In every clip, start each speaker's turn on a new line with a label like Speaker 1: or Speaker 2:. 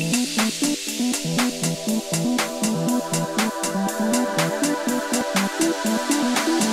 Speaker 1: Thank you.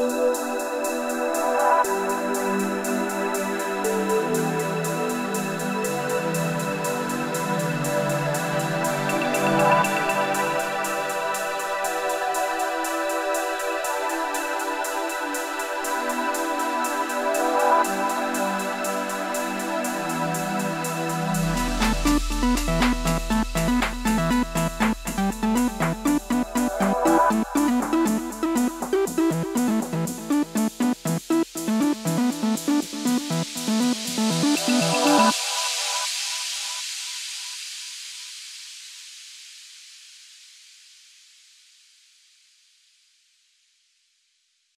Speaker 1: Música